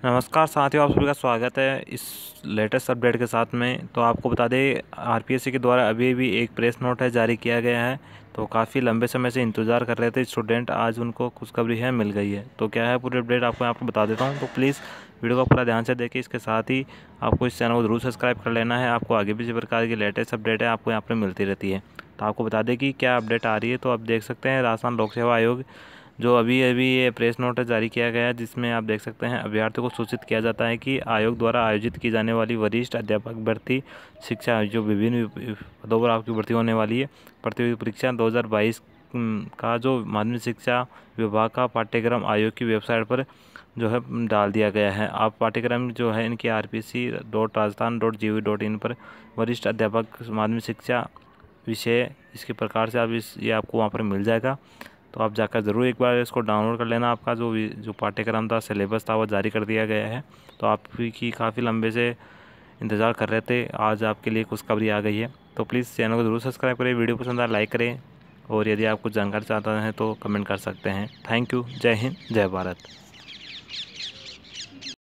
नमस्कार साथियों, आप सभी का स्वागत है इस लेटेस्ट अपडेट के साथ में। तो आपको बता दें आरपीएससी के द्वारा अभी भी एक प्रेस नोट है जारी किया गया है। तो काफ़ी लंबे समय से इंतज़ार कर रहे थे स्टूडेंट, आज उनको खुशखबरी है, मिल गई है। तो क्या है पूरी अपडेट आपको यहाँ पर बता देता हूँ। तो प्लीज़ वीडियो को पूरा ध्यान से देखिए इसके साथ ही आपको इस चैनल को ज़रूर सब्सक्राइब कर लेना है। आपको आगे भी इसी प्रकार की लेटेस्ट अपडेट है, आपको यहाँ पर मिलती रहती है। तो आपको बता दें कि क्या अपडेट आ रही है तो आप देख सकते हैं राजस्थान लोक सेवा आयोग जो अभी अभी ये प्रेस नोट जारी किया गया है, जिसमें आप देख सकते हैं, अभ्यर्थियों को सूचित किया जाता है कि आयोग द्वारा आयोजित की जाने वाली वरिष्ठ अध्यापक भर्ती शिक्षा जो विभिन्न पदों पर आपकी भर्ती होने वाली है। प्रतियोगी परीक्षा 2022 का जो माध्यमिक शिक्षा विभाग का पाठ्यक्रम आयोग की वेबसाइट पर जो है डाल दिया गया है। आप पाठ्यक्रम जो है, इनके R P C dot Rajasthan dot G V dot in पर वरिष्ठ अध्यापक माध्यमिक शिक्षा विषय इसके प्रकार से आप इस, ये आपको वहाँ पर मिल जाएगा। तो आप जाकर ज़रूर एक बार इसको डाउनलोड कर लेना आपका, जो जो पाठ्यक्रम था सिलेबस था, वो जारी कर दिया गया है। तो आप की काफ़ी लंबे से इंतज़ार कर रहे थे, आज आपके लिए कुछ खबरी आ गई है। तो प्लीज़ चैनल को ज़रूर सब्सक्राइब करें, वीडियो पसंद आए लाइक करें। और यदि आप कुछ जानकारी चाहते हैं तो कमेंट कर सकते हैं। थैंक यू जय हिंद जय भारत